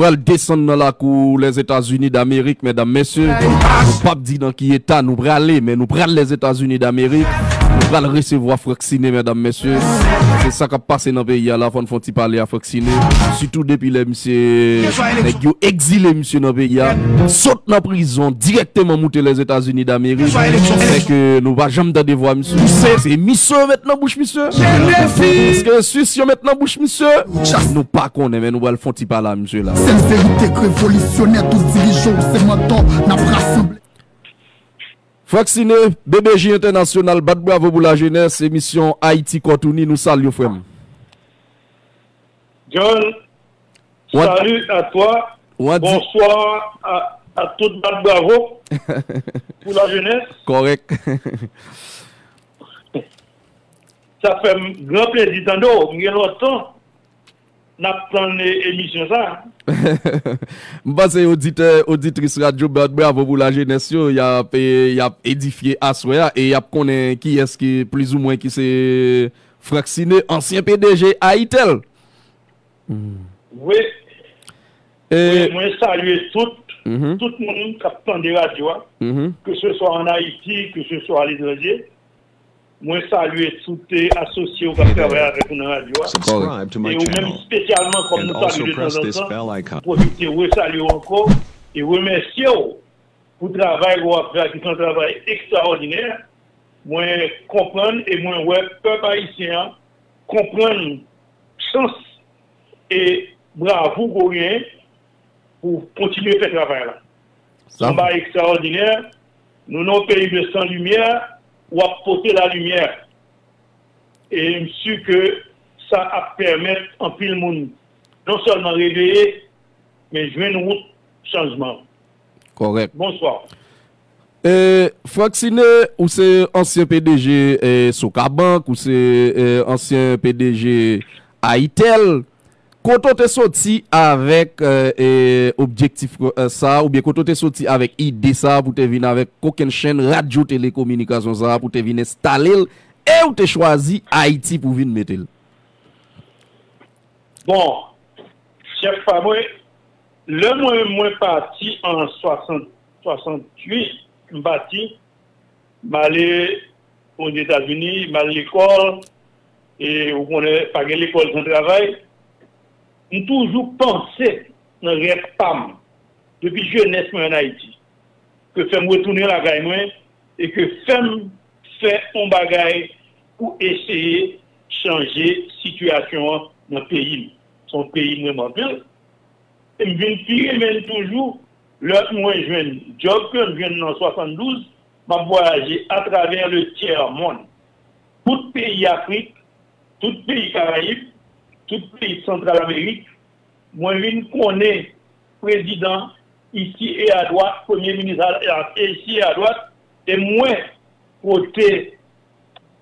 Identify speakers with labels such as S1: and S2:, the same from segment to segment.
S1: bral descendre dans la cour les États-Unis d'Amérique, mesdames, messieurs. Nous pas dire dans qui état nous braler, mais nous prenons les États-Unis d'Amérique. pral recevoir Fraxiné, mesdames, messieurs. C'est ça qui a passé dans le pays. La fon font parler à Fraxiné. Surtout depuis les monsieur, qui ont exilé monsieur dans le pays. Saute dans la prison, directement monter les États-Unis d'Amérique. C'est que nous ne jamais jamais voir monsieur. C'est monsieur maintenant bouche monsieur. Parce que Suisse maintenant bouche monsieur. Nous pas qu'on mais nous allons faire parler à monsieur là.
S2: C'est une vérité révolutionnaire, tous dirigeants, c'est maintenant, n'a pas rassemblé.
S1: Vacciné, BBJ International, Bad Bravo pour la jeunesse, émission Haïti Kotouni, nous saluons, frère.
S3: John, salut à toi. Bonsoir à, à toute Bad Bravo pour la jeunesse.
S1: Correct.
S3: Ça fait un grand plaisir d'en il y a longtemps nap pran emisyon
S1: sa. Mba se auditris radyo, bravo pou la jenesyo, yap edifiye aswe ya, e yap konen ki eski pliz ou mwen ki se fraksine ansyen PDG a
S3: itel. Oui, mwen salye tout, tout moun kap pran de radyo, ke mm-hmm. se so an Haiti, ke se so al Idrozye, Moi, saluer tous les associés qui travaillent avec nous radio. Et même spécialement, comme nous saluons de temps en temps, profiter, vous saluer encore et remercier pour le travail que vous fait, qui est un travail extraordinaire. Moi, comprendre et moi, ouais, peuple haïtien, comprendre chance et bravo pour rien pour continuer ce travail-là. C'est un travail extraordinaire. Nous, nos pays de sans lumière, ou apporter la lumière. Et je suis que ça a permettre en pile monde non seulement réveiller, mais jouer une route changement.
S1: Correct.
S3: Bonsoir.
S1: Euh, Fraxine, ou c'est ancien PDG eh, Sokabank, ou c'est eh, ancien PDG Aitel, quand on est sorti avec euh, objectif euh, ça, ou bien quand on est sorti avec idée ça, pour te venir avec aucune chaîne radio télécommunication ça, pour te venir installer, et ou te choisi Haïti pour venir mettre
S3: Bon, chef Fabre, le moins moins parti en 60, 68, parti, m'aller aux États-Unis, m'aller l'école, et on connaît pas l'école de travail nous toujours pensé dans le PAM, depuis jeunesse en Haïti, que fait retourner la gagne et que faire un bagage pour essayer de changer la situation dans le pays. Son pays vraiment bien. Et je viens pire, mais toujours, le moins jeune job que je viens en 72, m'a voyagé à travers le tiers monde. Tout pays Afrique, tout pays Caraïbes, tout pays Central Amerique, mwen vin konen prezident ici et à droite, premier ministre ici et à droite, et mwen kote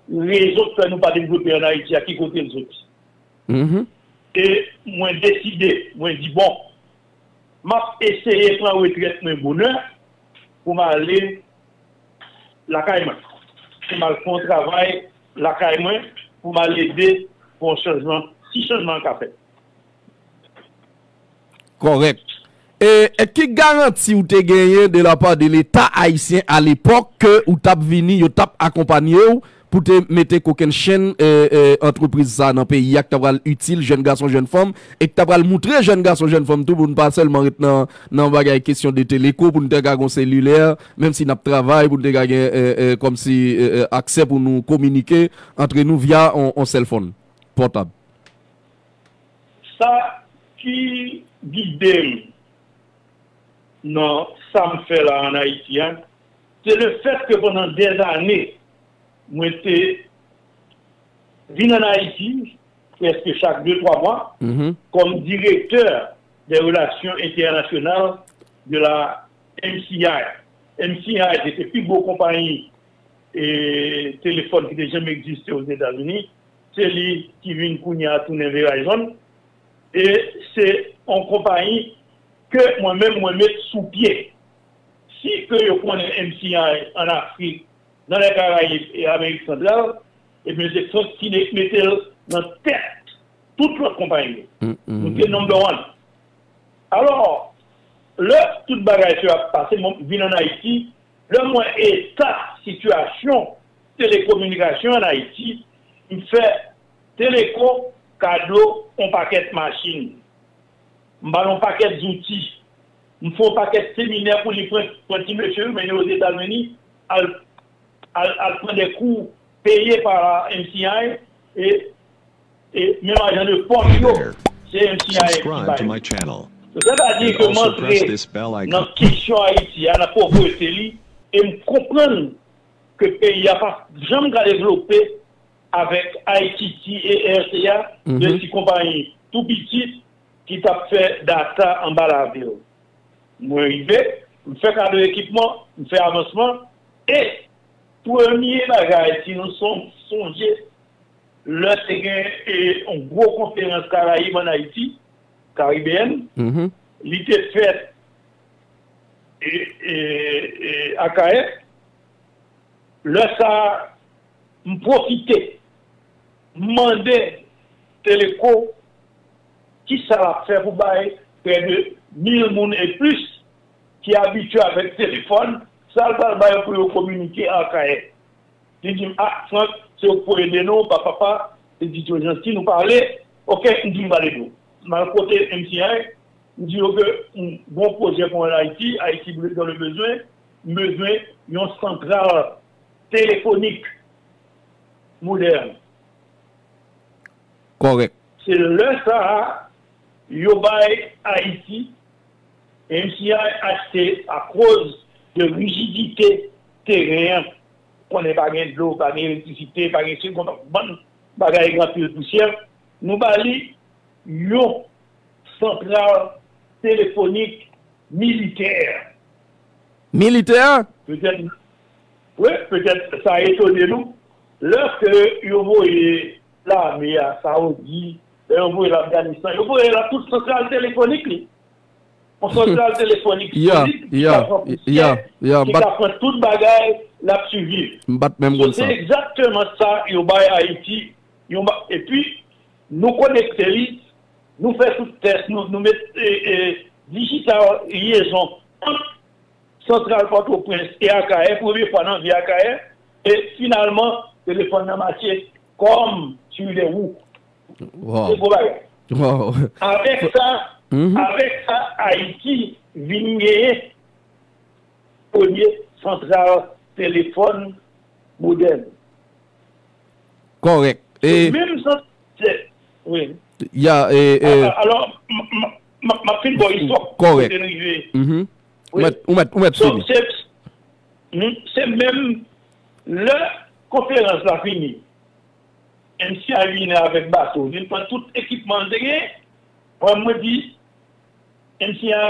S3: rezot fè nou pa devlopè an Haïti, a ki kote rezot. Mm -hmm. Et mwen deside, mwen di bon, map eseye pran wetret mwen bonè, pou mwen ale la kayman. Pou mwen al kon travay la kayman, pou mwen ale de pou chanjman si chanjman ka fet.
S1: Korek. E ki garanti ou te genyen de la pa de l'Etat Haitien a l'epok ke ou tap vini, yo tap akompanyen ou pou te mette koken chen euh, euh, entreprise sa nan peyi ya ki ta pral util jen gason jen fom e ki ta pral moutre jen gason jen fom tou pou nou pa selman ret nan bagay kesyon de teleko pou nou te gagon selulèr menm si nap travay pou nou te gagen kom euh, si akse pou nou komunike entre nou via on selfon portab.
S3: Ça qui guide non, ça me fait là en Haïti, hein. c'est le fait que pendant des années, moi j'étais venu en Haïti, presque chaque deux, trois mois, mm-hmm. comme directeur des relations internationales de la MCI. MCI, c'était plus beau compagnie et téléphone qui n'a jamais existé aux États-Unis. C'est lui qui vient à tourner Et c'est en compagnie que moi-même, moi, mettre sous pied. Si que je connais MCI en Afrique, dans les Caraïbes et Amérique centrale, et bien c'est ça qui mettait dans tête toute la compagnie. Mm -hmm. Donc, c'est number one. Alors, le tout bagage qui a passé, mon vin en Haïti, le moins état, situation, télécommunication en Haïti, il fait téléco, cadeau, un paquet de machines, un paquet d'outils, il faut un paquet de séminaires pour les petits monsieur venir aux États-Unis, à, prendre des cours payés par la MCI et, et même agent de poche, c'est MCI. C'est-à-dire que montrer notre question Haïti à la pauvreté et me comprendre que le pays n'a pas jamais développé avec Haïti et RCA, de
S1: Mhm.
S3: ces compagnies tout petites qui t'a fait data en bas de la ville. Moi, arrivé, je fais cadeau d'équipement, je fais avancement, et premier bagage, si nous sommes songés, le et une grosse conférence Caraïbe en Haïti, caribéenne,
S1: Mhm.
S3: il était fait et, et, et à Caen. Là, ça profiter, demander Téléco qui ça va faire pour bailler près de 1000 personnes et plus qui habitués avec téléphone, ça va le bailler pour communiquer à Caen. Il dit, ah, Franck, c'est pour aider nous, papa, papa, il dit, gentil, nous parler, ok, il dit, parler nous. Le côté MCI, il dit que un bon projet pour Haïti, Haïti dans le besoin, besoin d'une centrale téléphonique moderne.
S1: Correct.
S3: C'est le ça, yo bay Haïti, MCI à cause de rigidité terrain, qu'on n'est pas de l'eau, pas d'électricité, pas de bon bagage grand pile poussière, nous bali yo centrale téléphonique militaire.
S1: Militaire?
S3: Peut-être, oui, peut-être ça a étonné nous. Lorsque yo voyez l'armée à Saoudi, yo voyez l'Afghanistan, yo voyez la toute centrale téléphonique. Une centrale téléphonique
S1: Yeah, yeah, yeah, yeah,
S3: qui apprend toute bagaille, la suivi. C'est exactement ça, yo bay Haïti. yo ba- Et puis, nous connecter, nous faisons tout test, nous, nous mettons digital liaison entre Centrale Port-au-Prince et AKR pour vivre pendant via AKR. Et finalement, téléphone n'a marché comme sur les roues.
S1: Wow. Wow.
S3: Avec ça,
S1: Mhm.
S3: avec ça, Haïti vigné premier centrale téléphone moderne.
S1: Correct. Et
S3: Même ça, c'est. Oui.
S1: il y a. et- et-
S3: Ah, Alors, ma- fille, bon, histoire.
S1: Correct.
S3: arrivé.
S1: Mhm.
S3: Oui.
S1: Ou
S3: Hmm, c'est même la conférence la finie. MC a lui ne avèk bato, vin pran tout ekipman de gen, pran mwen di, MC a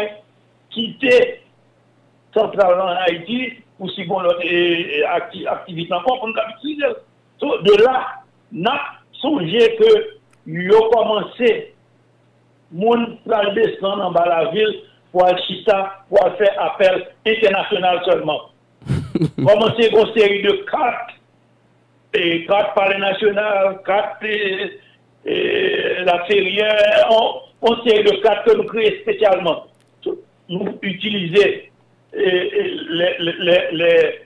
S3: kite sentral nan Haiti, pou si bon lote euh, akti, aktivite ankon, pou nou kapitize. So, de la, nan sonje ke yo komanse moun pral destan nan ba la vil pou al chita, pou al fè apel internasyonal solman. komanse kon seri de kart et cartes par les nationales, et, et la ferrière, on, on série de cartes que nous créons spécialement. Nous utiliser et- et les, les, les,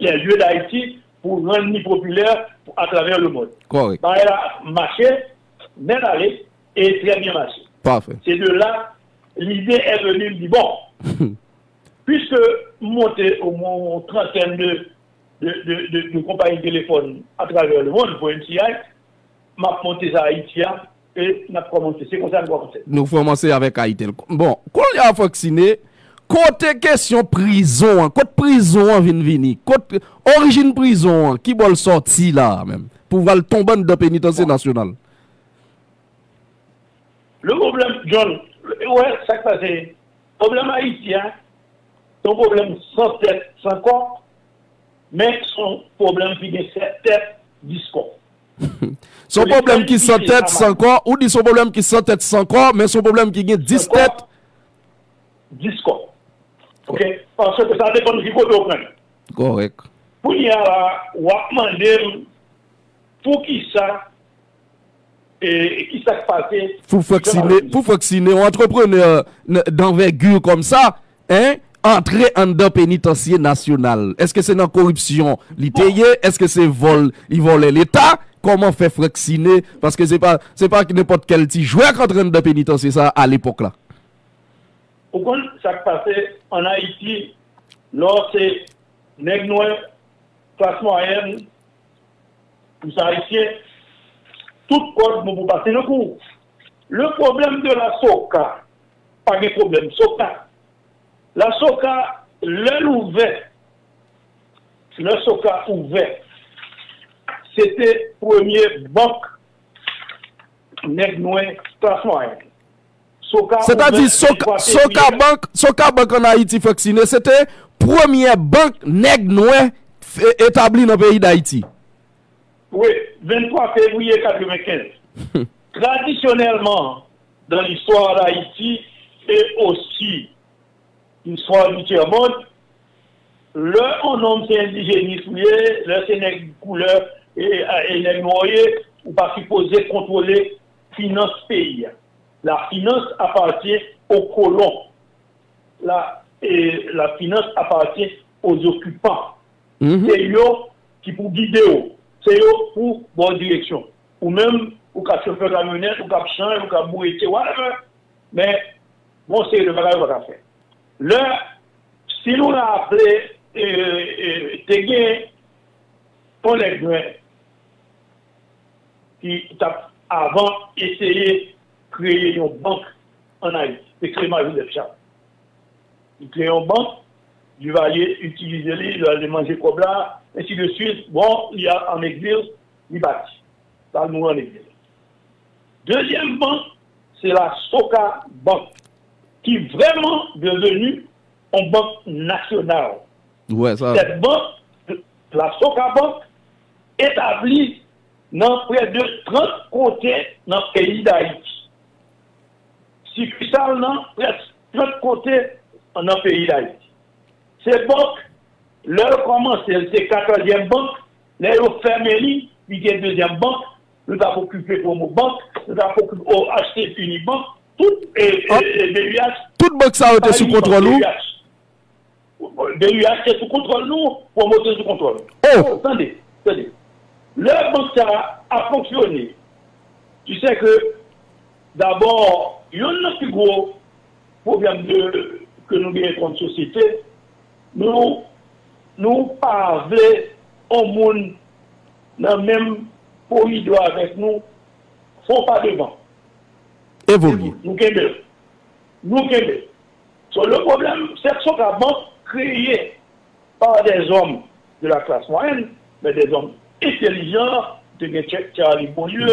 S3: les lieux d'Haïti pour rendre populaire à travers le monde.
S1: Correct.
S3: Bah, elle a marché, bien allé, et très bien marché.
S1: Parfait.
S3: C'est de là, l'idée est venue, me dit, bon, puisque monter au moins trentaine de, de, de, de, de compagnies de téléphone à travers le monde pour MCI, m'a monté ça à Haïti hein, et n'a commencé. C'est comme ça que nous commencé.
S1: Nous commencer avec Haïti. Bon, quand il a vacciné, côté question prison, hein, côté prison vient venir, côté origine prison, hein, qui va le sortir là même, pour le tomber dans pénitencier national.
S3: Le problème, John, ouais, ça que c'est. Le problème haïtien, c'est un problème sans tête, sans corps, mais son problème qui est cette tête, discours.
S1: Son problème qui
S3: qualités,
S1: sans corps, ou dit son problème qui sans tête sans corps, mais son problème qui 10
S3: corps.
S1: têtes.
S3: Discours. OK? Parce que ça dépend de qui côté on prend.
S1: Correct.
S3: Pour y ou a demandé pour qui ça, et, qui s'est passé.
S1: Pour vacciner, pour vacciner entrepreneur d'envergure comme ça, hein, entrer en dans pénitencier national. Est-ce que c'est dans corruption? Est-ce que c'est vol, il volait l'État? Comment faire vacciner? Parce que c'est pas, c'est pas n'importe quel petit joueur qui entre dans pénitencier ça à l'époque là.
S3: Pourquoi ça passé en Haïti, lors c'est nègres noirs, classe moyenne, les Haïtiens, tout code pour passer le cours. Le problème de la SOCA, pas de problème, SOCA. La SOCA, le ouvert, le SOCA ouvert, c'était premier banque classe moyenne.
S1: C'est-à-dire Soka, Soka Bank, Soka Bank en Haïti vacciné, c'était première banque noir établie dans le pays d'Haïti.
S3: Oui, 23 février 1995. Traditionnellement, dans l'histoire d'Haïti et aussi l'histoire du tiers-monde, le on nomme c'est indigénisme, le c'est nègre couleur et, et noyer, ou pas supposé contrôler finance pays. La finance appartient aux colons. La, et la finance appartient aux occupants.
S1: Mhm.
S3: C'est eux qui pour guider, c'est eux pour bonne direction. Ou même, ou qu'à chauffeur camionnette, ou qu'à changer, ou qu'à bouiller, whatever. Mais, bon, c'est le bagage qu'on va faire. Là, si nous appelé, euh, euh, on est qui t'a avant essayé de créer une banque en Haïti. Clément Joseph Charles. Il crée une banque, il va aller utiliser, il va aller manger là, ainsi de suite. Bon, il y a en exil, il bâtit. Ça, nous en exil. Deuxième banque, c'est la Soka Bank, qui est vraiment devenue une banque nationale.
S1: Ouais, ça...
S3: Cette banque, la Soka Bank, établie dans près de 30 côtés dans le pays d'Haïti. Si Succursale dans près de 30 côtés dans le pays d'Haïti. Ces banques, leur commence, c'est la 14e banque, leur fermerie, il y a une deuxième banque, nous avons occupé pour nos banques, nous avons occupé HTF Unibank, Tout eh, eh,
S1: eh, bok sa ou te sou kontrol ou?
S3: DUH te sou kontrol nou, promote sou kontrol. Oh!
S1: oh
S3: tande, tande. Le bok sa a fonksyoni. Tu se ke, d'abord, yon nan pi gwo problem de ke nou gen kont sosite, nou nou pa vle an moun nan menm pou idwa avek nou, fon pa devan.
S1: Évoluer.
S3: Nous. So, le problème, c'est que ce banque créé par des hommes de la classe moyenne, mais des hommes intelligents, de Charlie Bonlieu,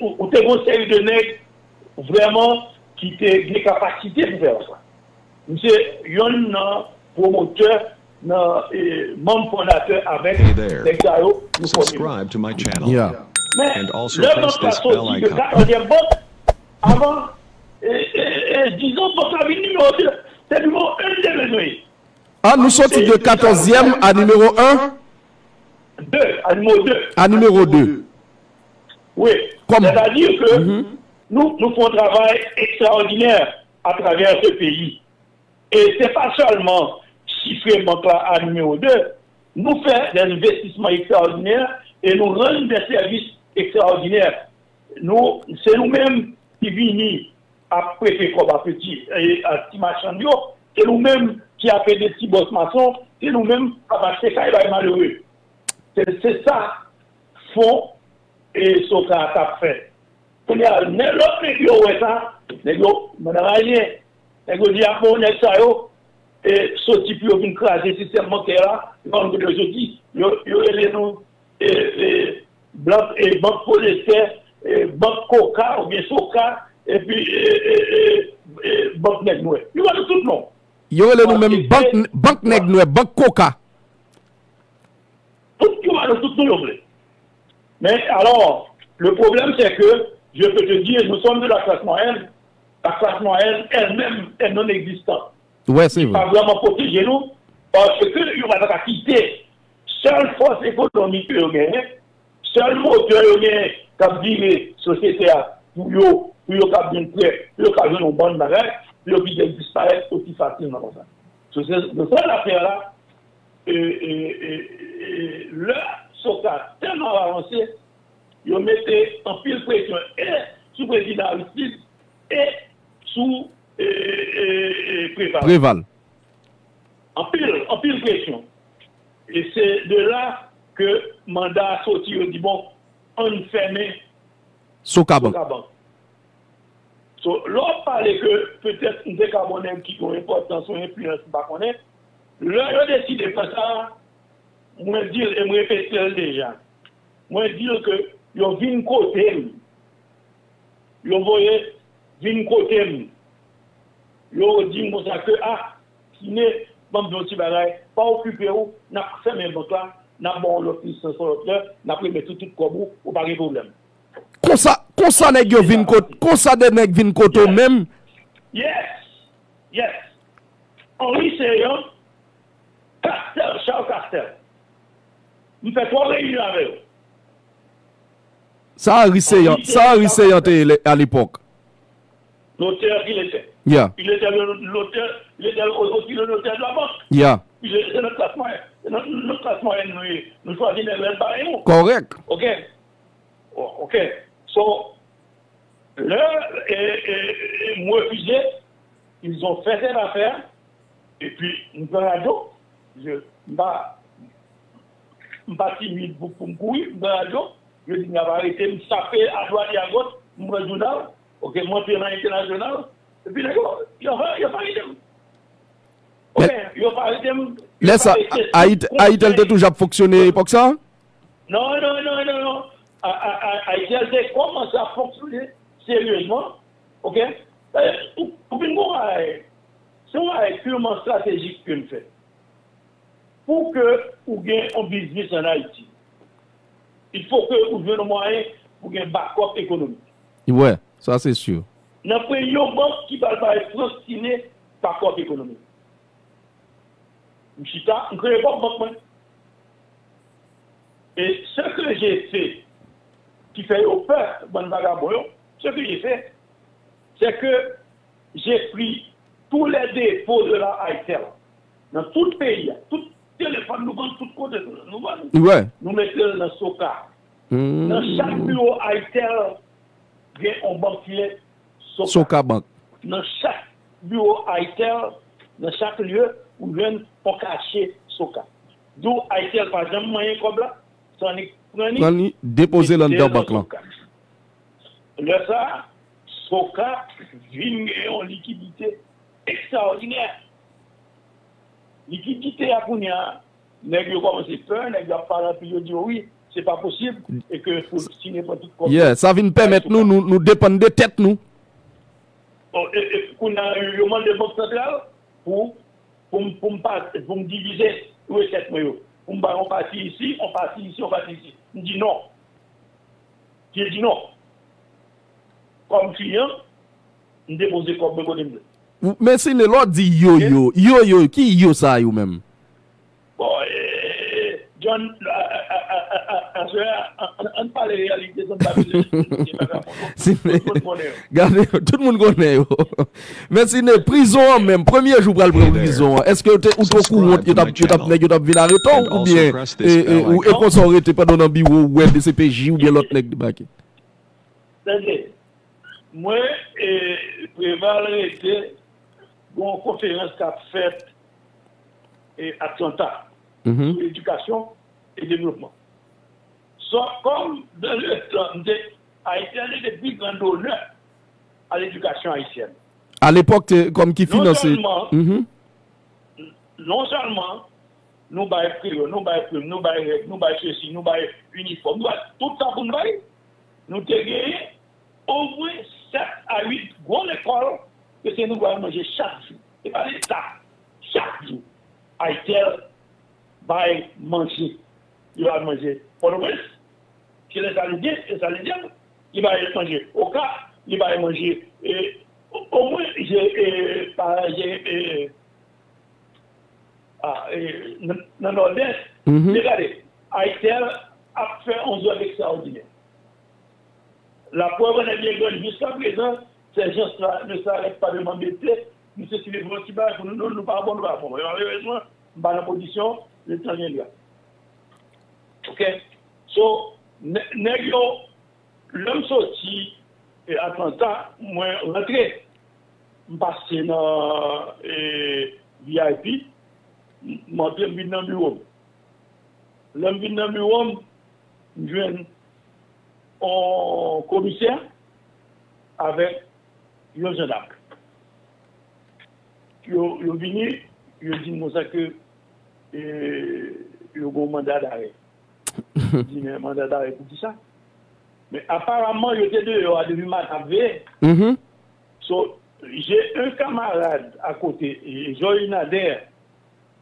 S3: ou ou des séries de nègres vraiment qui ont des capacités pour faire ça. Monsieur, il y a un promoteur, un eh, membre fondateur avec
S4: Hey there.
S3: des gars, nous formons.
S4: Subscribe to my channel.
S1: Yeah.
S3: Mais
S4: And also
S3: le
S4: press
S3: banque a
S4: this
S3: sorti
S4: bell
S3: de
S4: icon.
S3: 14e banque avant, et, et, et, disons, pour la vie numéro 2, c'est numéro 1 de besoins.
S1: Ah, nous sortis de 14e à numéro 1
S3: 2, à numéro 2.
S1: à numéro 2.
S3: Oui. C'est-à-dire que nous, nous faisons un travail extraordinaire à travers ce pays. Et ce n'est pas seulement chiffrer là à numéro 2, nous faisons des investissements extraordinaires et nous rendons des services extraordinaires. Nous, c'est nous-mêmes ki vini ap prefe kob apeti e, ti machan yo, se nou menm ki apè de ti bos mason, se nou menm ap achete ka e bay e malewe. Se sa fon e so ka atap fe. Kouni a, ne lop ne yo we sa, ne yo mwen raye, ne yo di apon ne sa yo, e soti pi yo vin krasi sistem manke la, yon de yo di, yo ele nou, e, e blan, e bank pou leste, banque Coca, ou bien Soca, et puis, banque Negnoé. Yo, va tout le nom.
S1: Yo le nous même banque noir, banque Coca.
S3: tout qui va tout nous. Mais alors, le problème c'est que, je peux te dire, nous sommes de la classe moyenne, la classe moyenne elle-même est non existante.
S1: Ouais, c'est
S3: Pas
S1: vrai.
S3: vraiment protéger nous, parce que il va quitter. Seule force économique que gagnez, seul moteur que kap vire sosyete a pou yo, pou yo kap bin pre, pou yo kap jen nou bon bagay, pou yo vide disparet, pou ki fatil nan kon sa. So de fer la, le sokat tenman avanse, yo mette an pil presyon, e sou prezident Aristide, e sou preval.
S1: Préval.
S3: En pile, en pile pression. Et c'est de là que mandat a sorti, on dit bon, an
S1: fèmè
S3: Sokaban. So, lò pale ke, pètèp mdè kabonèm ki kon importansyon influence bakonè, lò yo deside pa sa, mwen dil, e mwen repetèl deja, mwen dil ke, yo vin kotèm, yo voye, vin kotèm, yo di mwosa ke, a, ah, kine, bambyon si bagay, pa okupè ou, nak fèmè bota, nan bon l'ofis son lote, nan preme tout tout kobou, ou pa gen problem.
S1: Konsa, konsa neg yo vin koto, konsa de neg vin koto yes. menm?
S3: Yes, yes. Henri Serion, Kastel, Charles Kastel. Mwen fè kwa reyoun avè yo.
S1: Sa Henri Serion, sa Henri Serion te al epok.
S3: L'auteur, il était.
S1: Yeah.
S3: Il était l'auteur, il était aussi le notaire de la banque. Yeah. C'est notre classe moyenne. C'est Notre, notre classe moyenne, nous, nous choisissons les mêmes pareils.
S1: korek.
S3: OK. Oh, OK. So, là, et, moi, refusé, ils ont fait cette affaire, et puis, nous radio, je ne suis pas timide pour, me courir, je radio, je dis, je vais arrêter, me saper à droite et à gauche, je me journal, OK, moi, je suis international, et puis, d'accord, il il a pas arrêté. A a
S1: Laisse
S3: pas
S1: ça,
S3: arrêté.
S1: Haït el te toujours fonctionné époque ça?
S3: Non, non, non, non, non. Elle a commencé à fonctionner sérieusement. OK? Euh, Pour pour une c'est un raison purement stratégique que nous faisons. Pour que vous ayez un business en Haïti, il faut que vous ayez un moyen pour gagner un backup économique.
S1: Ouais, ça c'est sûr.
S3: Nous prenons une banque qui va être prostiner backup économique. Mchita, nous ne pas banque. Et ce que j'ai fait, qui fait au peur, bon ce que j'ai fait, c'est que j'ai pris tous les dépôts de la ITEL, dans tout le pays, tout téléphone, nous vendons tout côté, nous nous mettons dans Soka.
S1: Hmm.
S3: Dans chaque bureau ITEL, a un banquier Soka.
S1: Sokabank.
S3: Dans chaque bureau ITEL, dans chaque lieu, où vient pour cacher Soka. D'où ITEL, par exemple, moyen comme là, ça en est prenez-
S1: Pran ni depose lan
S3: yo yo yo dit oui, c'est pas possible et que faut signer pas tout comme
S1: Yeah, ça vient permettre nous, nous, nous dépendre de tête nous.
S3: Et, et demandé banque centrale pour pour me diviser où est cette yo. Pour me on parti ici, on parti ici, on parti ici. Me dit non. J'ai dit non. Comme client, me déposer comme me.
S1: Mais si ne l'autre dit yo yo, yo yo, qui yo ça yo même?
S3: Bon, John, à ce on parle de réalité, on parle de
S1: Si ne-
S3: Tout
S1: yo. Mais si ne prison même, premier
S4: there.
S1: prison, est-ce que tu ou
S4: to channel.
S1: nèg yo tap vin
S4: And
S1: ou bien ou et
S4: icon.
S1: qu'on sont arrêté pendant dans bureau web de CPJ ou bien l'autre nèg débarqué.
S3: Attendez, moi, et Préval était dans une conférence qu'a faite et Atlanta et développement. So, comme dans le temps, Haïti a des plus grands honneurs à l'éducation haïtienne.
S1: À l'époque comme qui
S3: Non
S1: finançait.
S3: seulement-
S1: Mhm.
S3: non seulement nous baillons nous baillons nous baillons nous baillons ceci, nous baillons uniforme, nous baillons tout ça pour nous bailler. Nous avons au moins 7 à 8 grandes écoles que c'est nous allons manger chaque jour. Et pas ça, chaque jour. Haïtel va manger. Il va manger pour le reste. Chez les Salésiens, les Salésiens, il va manger au cas, il va manger. Et, au, moins, j'ai, j'ai, ah, dans le nord-est,
S1: Mhm.
S3: regardez, Haïtel a fait un zone extraordinaire. La preuve est bien bonne. Jusqu'à présent, ces gens ne s'arrêtent pas de m'embêter. Nous, c'est si les pour nous, nous pas bon, nous pas bon. Malheureusement, dans la position, le temps vient là. Ok? So, nèk yo, lèm soti, e atanta, mwen rentre. Mpase nan e, VIP, mante mbin nan biwom. Lèm bin nan biwom, mjwen an komisyen avek yon jendak. Yo, yo vini, yo di mwosa ke e, yo goun mandat arek. Qui ça? Mais apparemment, il était deux à demi matin.
S1: Mhm.
S3: So, j'ai un camarade à côté, Joël Nader,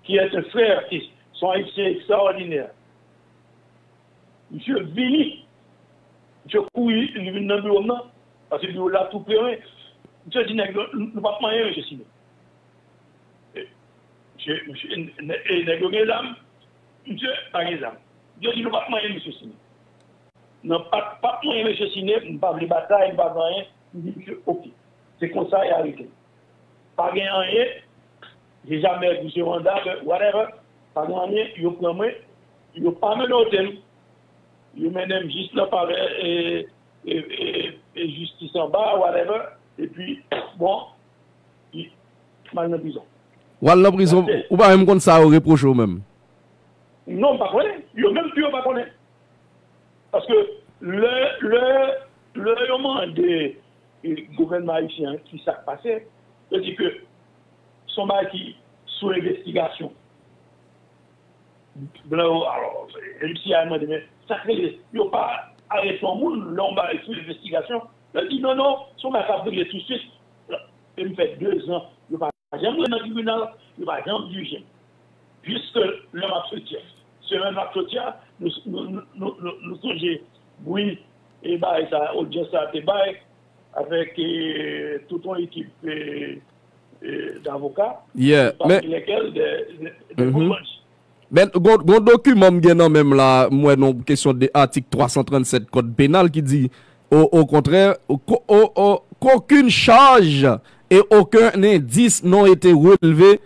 S3: qui est un frère, qui sont extraordinaires. Monsieur Vini, Monsieur Kouy, il vient dans le bureau, non, parce que nous l'a tout prêt. Monsieur et. Dieu dit, nous ne Yo di nou pa mwenye msè Sine. Nan pa mwenye msè Sine, mpa vli batay, mpa vanyen, mdi msè ok. Se konsa e harite. Pa gen anye, je jamè msè Wanda, whatever, pa gen anye, yo pranmè, yo pa mè nan hotel. Yo menèm jist la pare, e, e, e, e justice an ba, whatever, e pi, bon, man nan prizon.
S1: Wan nan prizon, ou pa mwen kon sa ou reproche ou menm?
S3: Non, pas connaît. Il même plus, pas connaît. Parce que le, le, le gouvernement haïtien qui s'est passé, je dis que son mari qui sous investigation. Alors, Lucie a demandé, mais ça crée, il n'y a pas arrêté son monde, l'homme va sous investigation. Il dit non, non, son mari a brûlé tout de. Il fait deux ans, il ne va jamais dans le tribunal, il ne va jamais juger. Puisque l'homme a soutien. Se men ap sotia, nou soje boui e bay sa, ou dje sa te bay, avek e, touton ekip
S1: d'avokat,
S3: pati lekel de koumanj.
S1: Ben, goun dokumen gen nan menm la, mwen nou kesyon de atik 337 kote penal ki di, ou kontrèr, kokoun chaj e, e okun indis non ete relevé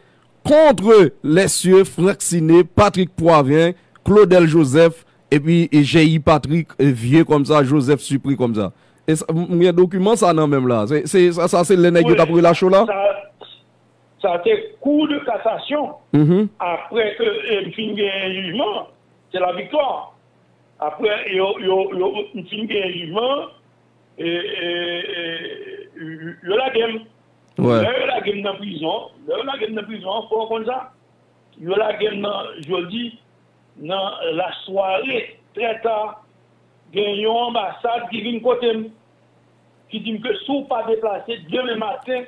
S1: contre les cieux Franck Siné, Patrick Poivin, Claudel Joseph et puis J.I. Patrick vieux comme ça, Joseph Supri comme ça. Mwen yon dokumen sa nan menm la. Sa se le neg yo tapre la chou la?
S3: Sa te kou de kassasyon. Apre ke m fin gen jujman, se la viktor. Apre yo m fin gen jujman, yo la Ouais. Là, la game dans prison, là, la game dans prison, faut comme ça. Yo la game dans, je dis, dans la soirée, très tard, gen yon ambassade qui vient côté qui dit que sou pas déplacé, demain matin,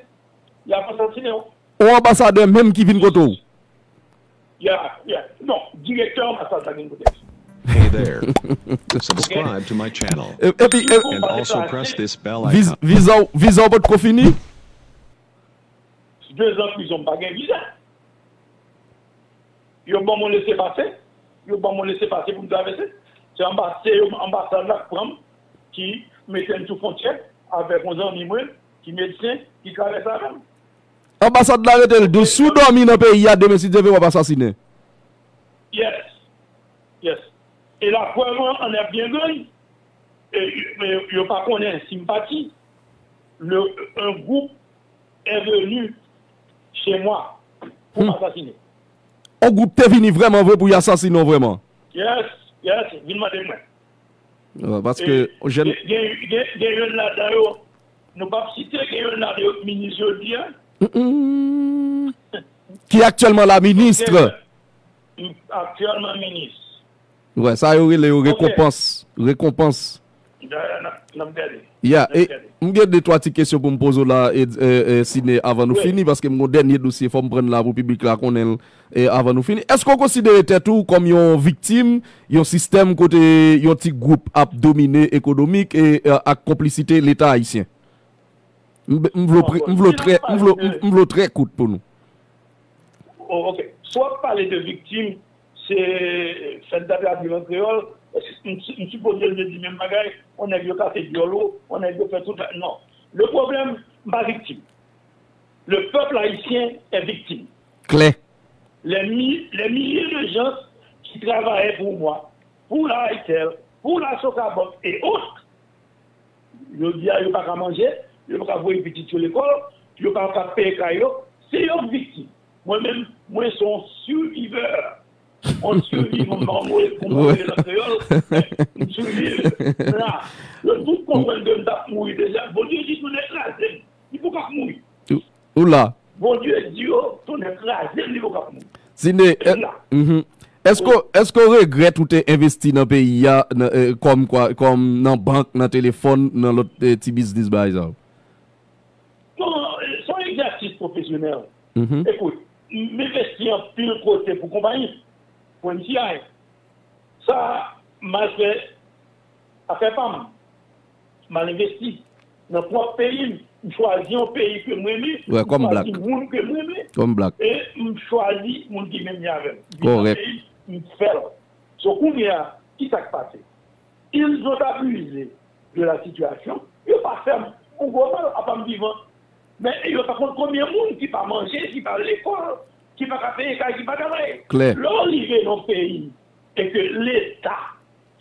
S3: il a pas assassiné. Non.
S1: Ou ambassadeur même qui vient côté
S3: Yeah, yeah. Non, directeur ambassade qui vient côté.
S4: Hey there. Subscribe okay. to my channel.
S1: Et, et, et,
S4: and also press this bell icon.
S1: Visa, visa, visa, votre fini?
S3: 2 an prizon pa gen viza. Yo ban moun lese pase, yo ban moun lese pase pou m travese. Se ambasade la pram ki meten sou fontyen avek 11 an mimwen, ki medisen, ki travese la
S1: ram. Ambasade la rete l de sou domi nan peyi ya deme si deve wap asasine.
S3: Yes, yes. E la pouèman an er bien goy. Yo pa konen simpati. Un goup est venu chez moi pour hmm. m'assassiner.
S1: Un groupe est venu vraiment pour y assassiner vraiment?
S3: Yes, yes, viens demander moi.
S1: Parce que.
S3: Un là-dedans, nous pas citer un là-dedans, ministre bien.
S1: Qui est actuellement la ministre?
S3: Actuellement ministre.
S1: Ouais, ça y aurait les récompenses. Récompense. Yeah, et j'ai deux trois petites questions pour me poser là et, et, et avant nous finir parce que mon dernier dossier faut me prendre là pour public là qu'on et avant nous finir. Est-ce qu'on considère tout comme une victime, un système côté un petit groupe à dominer économique et à complicité l'État haïtien? M'vlo très m'vlo très court pour nous.
S3: Oh, OK. Soit Je suppose que je dis même bagaille, on a vu casser du l'eau, on a vu faire tout ça. Non. Le problème, pas victime. Le peuple haïtien est victime.
S1: Claire.
S3: Les, les milliers de gens qui travaillaient pour moi, pour la Haïtel, pour la Socabok et autres, je dis à eux pas qu'à manger, ils n'ont pas voir les petits sur l'école, ils n'ont pas qu'à payer c'est une victime. Moi-même, moi, je suis un surviveur. on survit, on va mourir pour mourir dans le on survit. Là, le tout comprend que nous mourir déjà. Bon Dieu dit, on est écrasé. Il faut qu'on mourir.
S1: Oula.
S3: Bon Dieu dit, on est écrasé, il faut qu'on mourir.
S1: Sine, esko regret ou te investi nan peyi ya kom nan bank, nan telefon, nan lot ti biznis ba a yon?
S3: Son eksersis profesyonel, ekout,
S1: m'investi
S3: an pil kote pou kompanyi, pour compagnie, pour MCI, ça m'a fait, a fait pas mal. M'a investi dans le propre pays, je choisis un pays que moi aimé,
S1: Ouais, comme Black.
S3: monde que
S1: Comme black.
S3: et je choisis mon qui m'aime avec.
S1: Correct.
S3: Je fais. Ce qu'on y a, qui s'est passé? Ils ont abusé de la situation. Ils n'ont pas fait un mal à pas vivant. Mais ils n'ont pas contre combien de monde qui va manger, qui à l'école, qui va payer, qui va travailler. L'olivier dans le pays, et que l'État,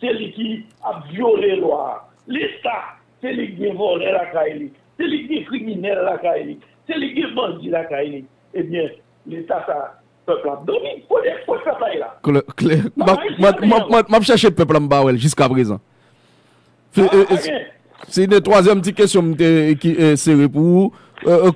S3: c'est lui qui a violé la loi. L'État, c'est lui qui a volé la caille. C'est lui qui est criminel la caille. C'est lui qui est bandit la caille. Eh bien, l'État, ça, peuple a donné. Faut des fois ça là.
S1: Claire, je vais chercher peuple en jusqu'à présent. Euh, e
S3: euh,
S1: c'est une troisième petite question euh, qui est serrée pour vous.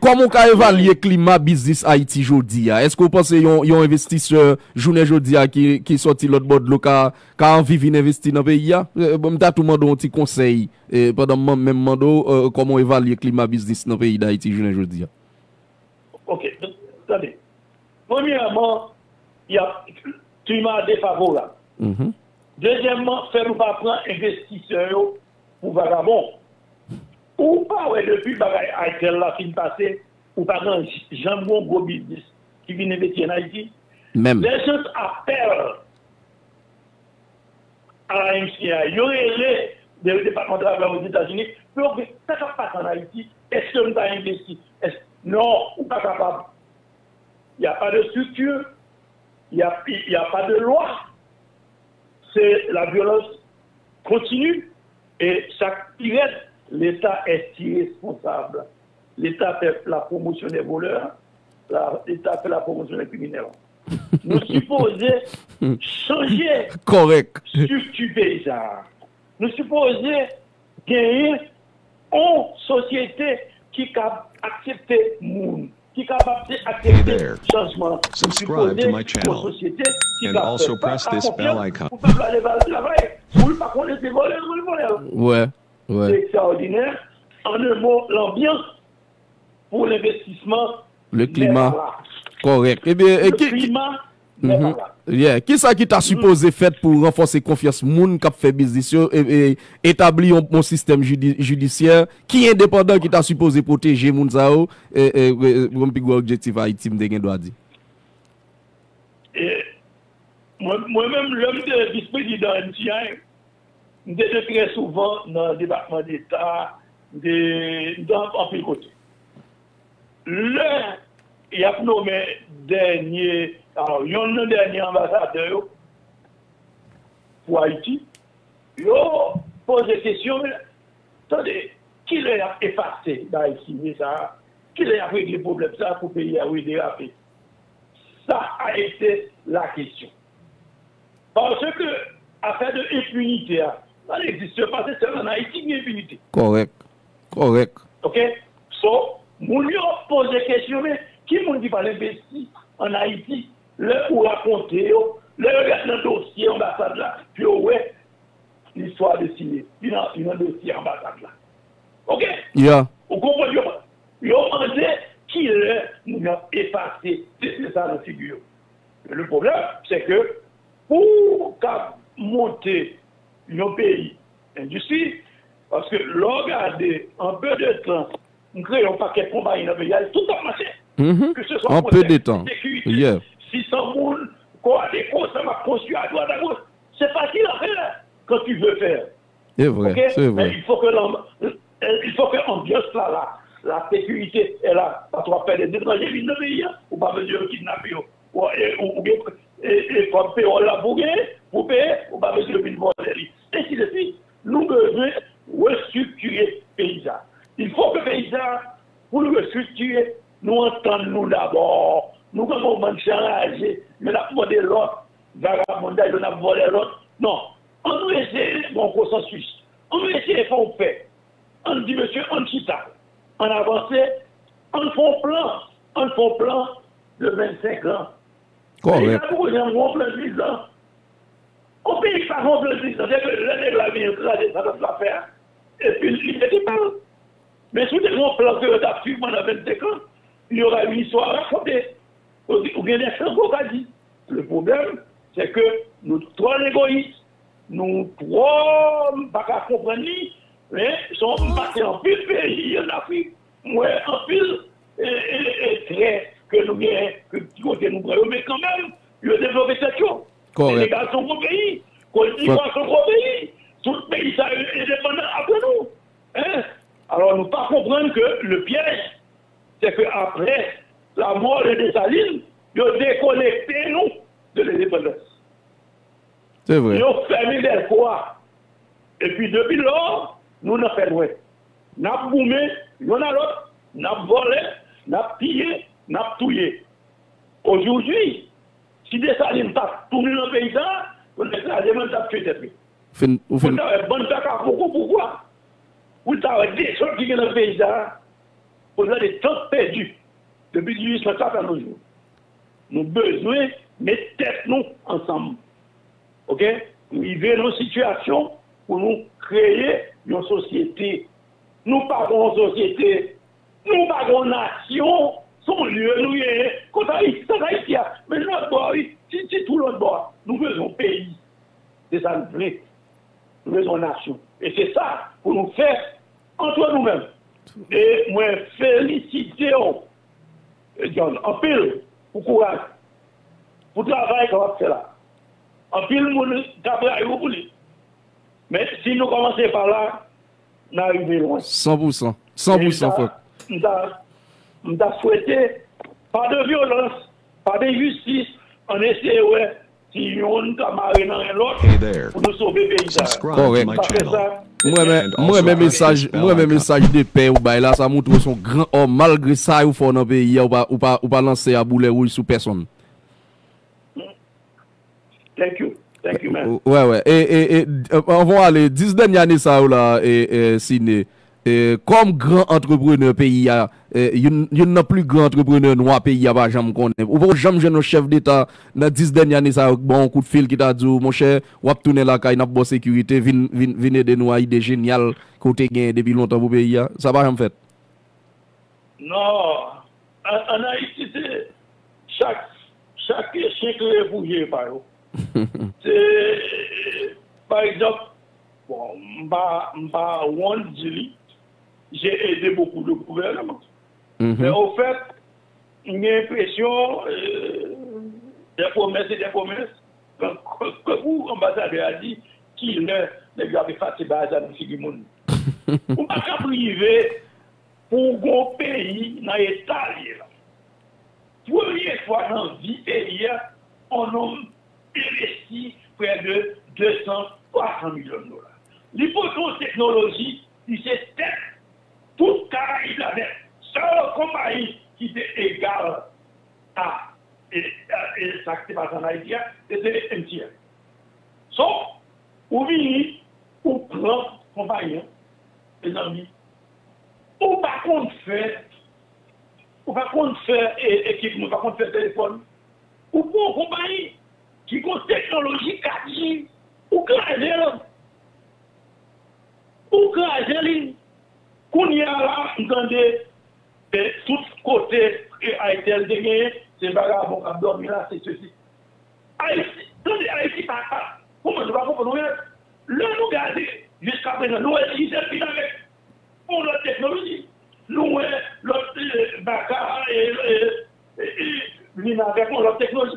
S1: Koman ka evalye klima bizis Haiti jodi ya? Esko pase yon investisseur jounen jodi ya ki soti lot bod lo ka anvi vin investi nan peyi ya? Mta tou mando yon ti konsey padan men mando koman evalye klima bizis nan peyi da Haiti jounen jodi ya?
S3: Ok, tade. Premièrement, klima
S1: defavorable.
S3: Deuxièmement, fè nou pa pran investisseur pou vagabond. Ou pas, ouais, depuis bagaille Haïtel la fin passée, ou pas grand jambon gros business qui vient investir en Haïti.
S1: Même.
S3: Les gens appellent à la MCA. Il y aurait les le département de travail aux États-Unis. pour que ça ne passe en Haïti. Est-ce que nous avons investi? Non, ou pas capable? Il n'y a pas de structure. Il n'y a, y a pas de loi. C'est la violence continue. Et chaque pirate, l'État est irresponsable. L'État fait la promotion des voleurs. L'État fait la promotion des criminels. Nous supposons changer
S1: Correct.
S3: structure paysage. Nous supposons gagner une société qui capable d'accepter le monde, qui capable
S4: Hey
S3: d'accepter changement.
S4: Subscribe to my channel. And also press this bell icon.
S3: Pour
S1: ouais.
S3: c'est extraordinaire. En un mot, l'ambiance pour l'investissement.
S1: Le climat. Correct. Eh bien,
S3: le
S1: eh, qui,
S3: climat. Mm -hmm.
S1: yeah. Qui ça qui t'a supposé mm -hmm. fait pour renforcer confiance moun cap fait business et, établir un, bon système judi judiciaire qui est indépendant qui t'a supposé protéger moun sao et, et, et, objectif Haïti m'de gen doit dire.
S3: Moi-même, l'homme de vice-président NTI, J'étais très souvent dans le département d'État, dans en pile côté. Là, il y a nommé dernier, alors, il y a un dernier ambassadeur pour Haïti. Il a posé la question, mais, attendez, qui l'a effacé d'Haïti, ça, qui l'a réglé le problème ça pour pays à dérapé? Ça a été la question. Parce que, affaire de impunité, hein, Ça n'existe pas, c'est seulement en Haïti qui impunité.
S1: Correct. Correct.
S3: OK So, moun yo pose posé question, mais qui m'a dit pas l'investi en Haïti Le ou raconter, le regarde dans le dossier ambassade là. Puis, oh ouais, l'histoire de signer. Il a un dossier ambassade là. OK
S1: Yeah.
S3: Vous comprenez yo, yo demandé qui le nous a effacé. C'est ça la figure. Le problème, c'est que pour monter nos pays industrie, parce que l'on regarde en peu de temps, on crée un paquet de le pays, tout a marché. Que ce soit
S1: En peu
S3: la
S1: de temps.
S3: sécurité,
S1: Yeah.
S3: 600 moules, quoi, des causes, ça va construire à droite à gauche. C'est facile à faire. quand tu veux faire.
S1: C'est vrai,
S3: Ok?
S1: c'est
S3: Mais
S1: vrai.
S3: il faut que euh, il faut que l'ambiance là, là, la sécurité est là. Pas trop faire des étrangers ne pays, hein, ou pas besoin de kidnapper, ou, bien, et, comme payer là pour gagner, pour payer, ou pas besoin de venir voler. Ainsi de suite. Nous devons restructurer le paysage. Il faut que le paysage, pour le restructurer, nous entendons nous d'abord. Nous, comme on va changer, mais la de l'autre, vagabondage, on a volé l'autre. Non. On doit essayer mon consensus. On doit essayer de faire un fait. On dit, monsieur, on chita. On avance, on fait un plan. On fait un plan de 25 ans. Là, pour 10 ans. On paye pas un grand plan de 10 ans. C'est que l'année de la vie, ça doit se faire. Et puis, il n'était pas. Mais sous des grands plans que tu as suivi pendant 25 ans, il y aura une histoire à raconter. Ou ou bien des choses qu'on a dit. Le problème, c'est que nous trop égoïstes, nous trop pas qu'à comprendre, Les Sénégal sont gros pays, Côte sont gros pays, tout le pays est indépendant après nous. Hein? Alors, nous pas comprendre que le piège, c'est qu'après la mort de Dessalines, ils ont déconnecté nous de l'indépendance.
S1: C'est vrai.
S3: Ils ont fermé les fois. Et puis depuis lors, nous n'avons fait loin. Nous avons boumé, à l'autre, nous avons volé, nous avons pillé, nous avons touillé. Aujourd'hui, si Dessalines pas tourné dans le pays, des trucs.
S1: Fin, ou
S3: Vous
S1: fin,
S3: avez bon caca beaucoup, pourquoi Vous avez des gens qui sont dans le pays vous avez des temps perdus depuis 1804 à nos jours. Nous avons besoin de mettre tête nous ensemble. OK? Nous vivons nos situations pour nous créer une société. Nous parlons société, nous parlons nation, son lieu nou ye, konta Haïti ya, men lout bo, ti tou lout bo, nou vezon peyi, de sa nou vle, nou vezon nasyon. E se sa pou nou fè, anto nou men. E mwen felisite yo, diyon, anpil, pou kouaj, pou travay kwa wap fè la. Anpil moun kapra yo pou li. Men si nou komanse par la, nan arrive loun.
S1: 100%, 100%
S3: fòk. mda fwete pa de violans, pa de justis, an esye wè si
S1: yon kamare
S4: nan
S1: yon
S4: lot
S1: pou
S4: nou
S1: sobe
S4: peyizan.
S1: Korek. Mwen
S4: mè
S1: mesaj de pe ou bay la, sa moun tou son gran om, malgre sa ou fò nan peyi, ou pa lanse a boule ou sou person.
S3: Thank you. Thank you, man.
S1: Ouais, ouais. Et, et, et, on va aller, 10 dernières années, ça, là, et, et, Sydney. E, kom gran entrepreneur peyi ya, e, yon nan pli gran entrepreneur nou a peyi ya ba jam konen. Ou pou jam jen nou chef d'Etat nan 10 denye ane sa bon kout fil ki ta djou, moun chè wap toune la kay nap bo sekurite, vin, vin, vin ede nou a ide genyal kote gen debi lontan pou peyi ya. Sa ba jam fet?
S3: Non, an a iti te chak, chak chek le bouje pa yo. Se, par exemple, bon, mba, mba wan di li, j'ai aidé beaucoup de gouvernements.
S1: Mhm.
S3: Mais au fait, j'ai l'impression, euh, des promesses et des promesses, que vous, ambassadeur, a dit qu'il ne les gars fatigué à ça dans le monde. Ou pas qu'à priver pour un pays dans l'état. Première fois dans la vie pays, on a investi près de 200, 300 millions de dollars. L'hypothèse technologie, il toute Caraïbe la dette. Seule compagnie qui était égale à et, ça qui passe en Haïti, c'était MTN. Sauf, ou vini, ou prend compagnie, les amis, ou par contre fait, ou par contre fait équipement, par contre fait téléphone, ou pour compagnie qui compte technologie 4G, ou craser, ou craser ligne. Qu'on y a là, entendez, et tout côté et Haïtel de a dormi jusqu'à présent, nous utilisons le avec pour notre technologie. Nous, euh, l'autre euh, Baka et et- et l'INA avec nous, notre technologie.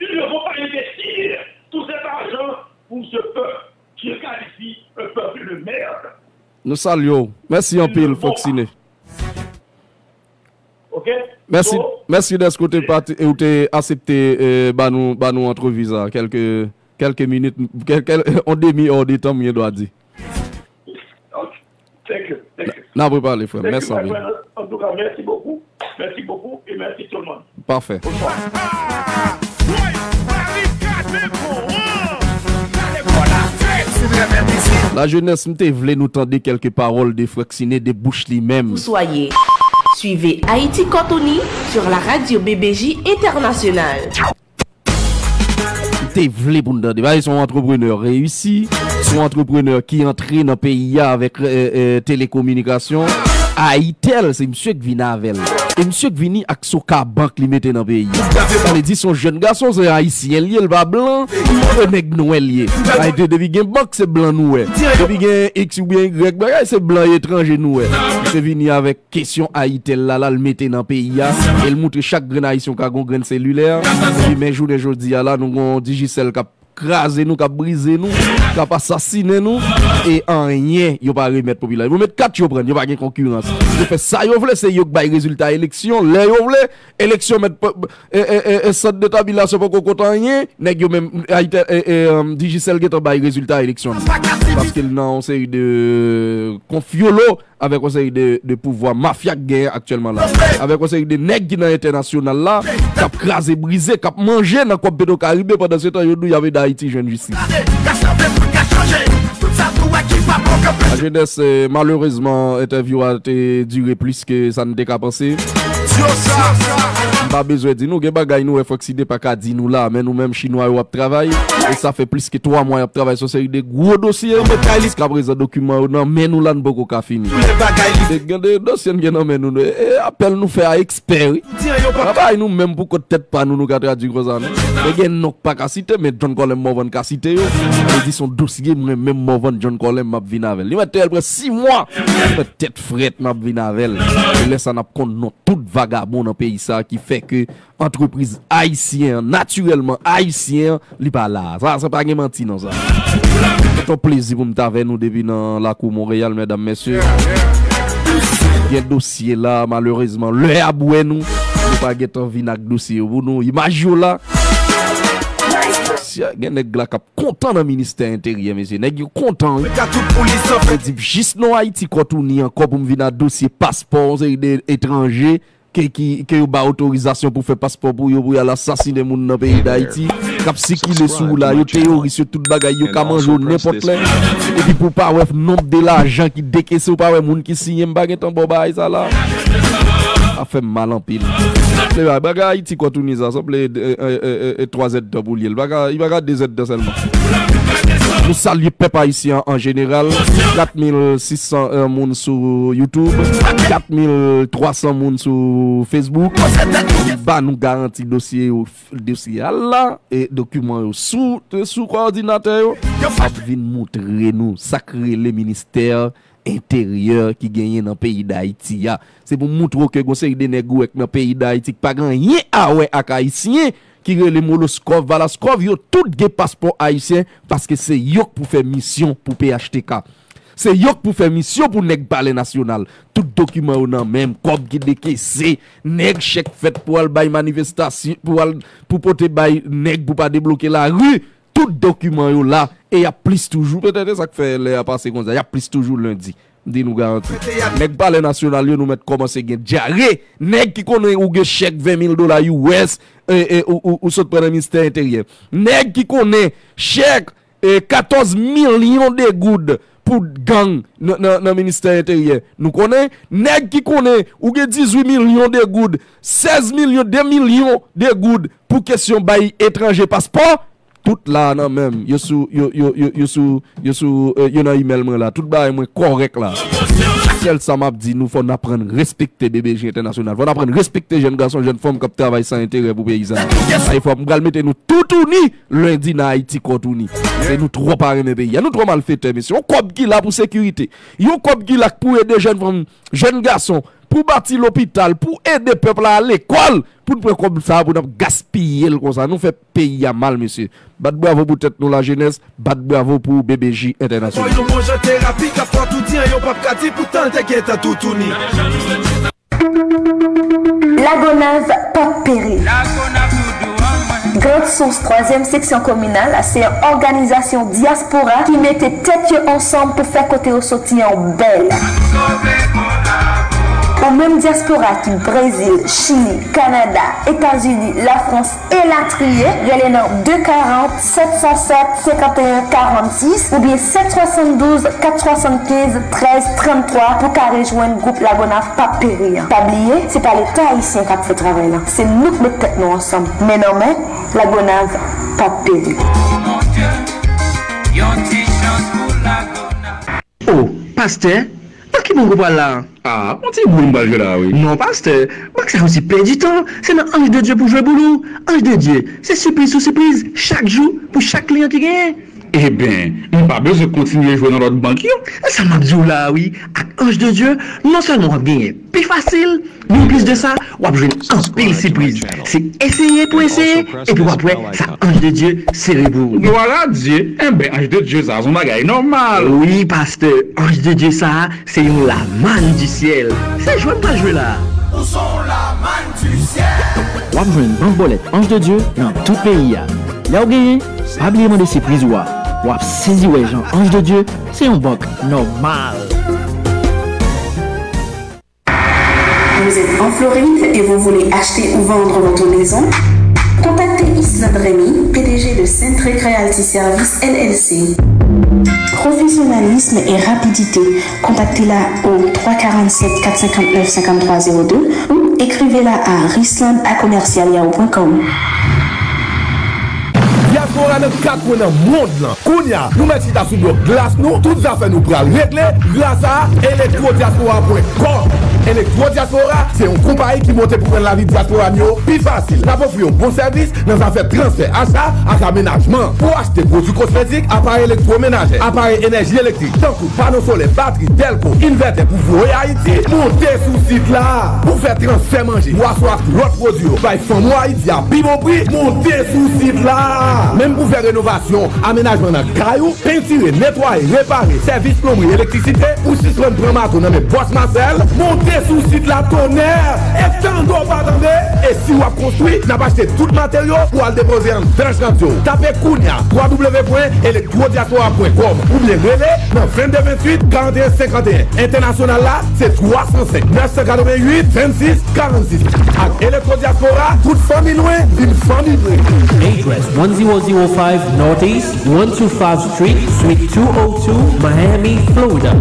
S3: Il ne faut pas investir tout cet argent pour ce peuple qui est qualifié un peuple de merde.
S1: Nous saluons. Merci en pile, Foxiné.
S3: OK
S1: Merci,
S3: So,
S1: merci d'être côté parti et ou t'es accepté euh, bah nous bah nous entrevue ça quelques quelques minutes quel, quel, on demi heure de temps mieux doit dire.
S3: ok. Thank you. Thank you.
S1: N'a pas parlé frère.
S3: Thank
S1: Merci
S3: you,
S1: en
S3: tout cas, merci beaucoup. Merci beaucoup et merci tout le monde.
S1: Parfait.
S3: Bonsoir.
S1: La jeunesse m'te vle nous tendre quelques paroles de Foxiné de bouche li même.
S5: Vous soyez. Suivez Haïti Cantoni sur la radio BBJ Internationale.
S1: Te vle pour nous. Bah, Ils sont entrepreneurs réussis, sont entrepreneurs qui entrent dans le pays avec euh, euh, télécommunication. Aitel, se msye Gvinavel. E msye Gvini ak soka bank li mette nan peyi. Sa li di son jen gason se Haitien li, el va blan, e neg nouel li. Aite debi gen bank se blan nouwe. Debi gen X ou bien Y, bagay se blan etranje nouwe. Se vini avek kesyon Aitel la la l mette nan peyi ya. El moutre chak gren Haitien kagon gren selulèr. E pi menjou de jodi ya ah, la nou gon Digicel kap crasé nous, qui a brisé nous, qui a assassiné nous, et en rien, yo pas remettre populaire. Vous mettez 4 yo prendre, yo pas de concurrence. Yo fait ça, yo vle, c'est yo qui résultat élection. Là, yo vle, élection mettre, et, et, et, centre de tabulation pour qu'on compte rien, nèg même, Haïti- et, et, euh, Digicel qui bail résultat élection. Parce qu'il n'a une série de confiolo avec une série de, pouvoir mafia gagne actuellement là. Avec une série de nègres qui dans l'international là, a crasé, brisé, a mangé dans le Côte de Caraïbe pendant ce temps, il y avait d'Haïti jeune justice. La jeunesse, euh, malheureusement, interview a duré plus que ça n'était qu'à penser. Pas besoin de nous, bagay nous, FOXID pas qu'à dire nous là, mais nous-mêmes chinois, on travail. Et ça fait plus que 3 mois, on travaille sur série de gros dossiers. Jusqu'à présent, document, non, mais nous là, nous beaucoup qu'à finir. Des dossiers, gen non, mais nous, eh, appel nous faire expert. Travail nous même pour que tête pas nous, nous, traduire gros ça. Mais gen non pas qu'à citer, mais John Colem Morvan qu'à citer. Il dit son dossier, même Morvan John Colem m'a vinn avec. Il m'a tel près 6 mois. Il tête frette m'a vinn avec. Et laisse ça n'a compte non tout vagabond dans pays ça qui fait que entreprise haïtienne naturellement haïtien li pas là. Ça c'est pas menti non ça. Un plaisir pour avec nous depuis dans la cour Montréal mesdames messieurs. Un dossier là malheureusement. Le aboué nous. Nous pas get envie nak dossier pour nous. Imagine là. Gen nèg la kap content dans ministère intérieur monsieur. Nèg content juste non Haïti y encore pour me venir dossier passeport c'est Ke, ki, ke yo ba otorizasyon pou fe paspor pou yo pou yal asasine moun nan peyi d'Haïti Kap si ki le sou la, yo teoris yo tout bagay, yo ka manjou nepot le E pi pou pa wef nomp de la ajan ki deke se ou pa wef moun ki sinye mbage tan bo bay sa la A fe mal an pil Le bay baga Haïti kwa tou nizan, sop le 3Z da pou li, il baga 2Z da selman Nous saluons peuple haïtien en général. 4600 euh, sur YouTube, 4300 moun sur Facebook. Bah nous garantit dossier dossier là et document sous sous coordinateur vinn montrer nous sacré les ministères intérieur qui gagne dans le pays d'Haïti. C'est pour montrer que conseil de nègou dans le pays d'Haïti pas grand rien à ouais ak haïtien qui les Moloskov, Valaskov, yo tout gen passeport haïtien parce que c'est yo pour faire mission pour PHTK. C'est yo pour faire mission pour nèg balai national. Tout document ou nan même comme qui décaissé, nèg chèque fait pour al bay manifestation pour al, pour porter bay nèg pour pas débloquer la rue. Tout document yo là et y a plus toujours peut-être ça que fait les a passé comme ça, y a plus toujours lundi. Di nou garanti. Nèk pa le nasyonal yo nou met komanse gen diare. Nèk ki konen ou ge chèk 20.000 dola US e, e, ou, ou, ou sot prenen minister interyen. Nèk ki konen chèk e, 14 milyon de goud pou gang nan, nan, nan minister interyen. Nou konen. Nèk ki konen ou ge 18 milyon de goud, 16 milyon, 2 milyon de goud pou kesyon bayi etranje paspor. Tout là nan même, yo sou yo yo yo yo sou yo sou euh, yo nan email moi là, tout bail moi correct là. Ça m'a dit nous faut apprendre respecter BBJ international. Faut apprendre respecter jeunes garçons, jeunes femmes qui travaillent sans intérêt pour paysan. Ça, Il faut m'gal mettre nous tout unis lundi dans Haïti unis. C'est nous trop pays. Nous trop mal fait monsieur. On cop qui là pour sécurité. Yo cop qui là pour aider jeunes femmes, jeunes garçons pour bâtir l'hôpital, pour aider le peuple à l'école, pour nous prendre comme ça, pour nous gaspiller le comme ça. Nous fait pays à mal, monsieur. Bat bravo pour tête nous la jeunesse, bat bravo pour BBJ International.
S6: La Gonave, Pop Péry. Grande Source 3e section communale, c'est une organisation diaspora qui mettait tête ensemble pour faire côté au sorti en belle. Même diaspora qui Brésil, Chili, Canada, États-Unis, la France et la Trier, relais dans 240 707 51 46 ou bien 772 475 13 33 pour qu'à rejoindre le groupe Lagonaf pas périr. Pas oublier, c'est pas l'État haïtien qui a fait travail là. C'est nous qui mettons tête nous ensemble. Mais non, mais Lagonave pas périr.
S7: Oh, pasteur, Ki bon group wala?
S8: Ah, mwen ti boulou mbal jwe la
S7: we. Non, paste, bak sa ansi ple di tan. Se nan anj de Dje pou jwe boulou. Anj de Dje, se sürpriz sou sürpriz. Chak jou pou chak kliyan ki genye.
S8: e eh ben, mwen pa bez kontinye jwè nan lot bank yo,
S7: sa map diyo la wè, ak anj de Diyo, non selman wap genye pi fasil, mwen plis de sa, wap jwen an pil siprise. Se eseye pou eseye, epi wap wè, sa anj de Diyo serebou. Yo
S8: wala Diyo, e ben, anj de Diyo sa, son bagay normal.
S7: Oui, paste, anj de Diyo sa, se yon la man du siel. Se jwen pa jwè la.
S9: Ou son la man du siel.
S10: Wap jwen bank bolet anj de Diyo nan tout peyi ya. La ou genye, pa bli man de siprise wap. Wap saisi ouais Jean Ange de Dieu, c'est un banque normal.
S6: Vous êtes en Floride et vous voulez acheter ou vendre votre maison? Contactez Island Rémy, PDG de Centre Realty Service LLC. Professionnalisme et rapidité. Contactez-la au 347 459 5302 ou écrivez-la à risland Fason
S9: la men kat kwen nan moun lan. Kounya, nou men chita sou blok glas nou, tout zafè nou pral regle, glasa, elektrodiaspora.com Elektrodiaspora, se yon kompany ki monte pou pren la vi diaspora nyo pi fasil. Na pou fri yon bon servis, nan sa fe transfer achat ak amenajman. Po achete prodou kosmetik, apare elektromenaje, apare enerji elektrik, tankou, pano sole, bateri, delko, inverter pou vwoye Haiti, monte sou sit la. Pou fe transfer manje, waso ak lot prodou, bay fan mwa Haiti a pi bon pri, monte sou sit la. Mem pou fe renovasyon, amenajman nan kayou, pentire, netwaye, repare, servis plomri, elektrikite, ou si swen premato nan me bos masel, monte Te sou sit la toner E tan do pa dande E si wap konstruy Nap achete tout materyo Ou al depoze an danj radyo Tape kounya www.elektrodiaspora.com Ou bie rele Nan 2228 41 51 Internasyonal la Se 305 988 26 46 Ak Elektrodiaspora Tout fami lwen Din fami lwen
S10: Address 1005 Northeast 125 Street Suite 202 Miami, Florida.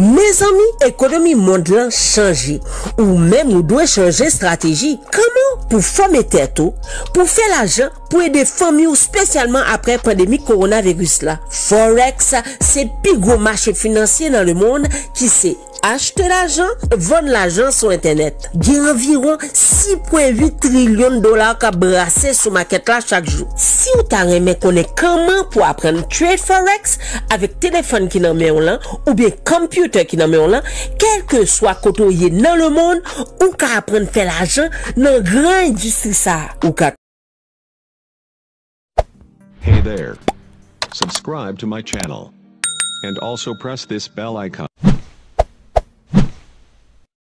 S11: Mes amis, ekonomi mond lan chanje Ou menm ou dwe chanje strategi Koman pou fome teto Pou fe la jan pou ede fome ou Spesyalman apre pandemi koronavirus la Forex se pi gro mache finansye nan le moun Ki se achete Achte l'ajan, von l'ajan sou internet. Gen environ 6.8 trilyon dolar ka brase sou maket la chak jou. Si ou ta reme konen koman pou apren trade forex, avek telefon ki nan meyon lan, ou bien kompyote ki nan meyon lan, kelke swa koto ye nan le moun, ou ka apren fe l'ajan nan gran industri sa. Ou ka...
S4: Hey there. Subscribe to my channel. And also press this bell icon.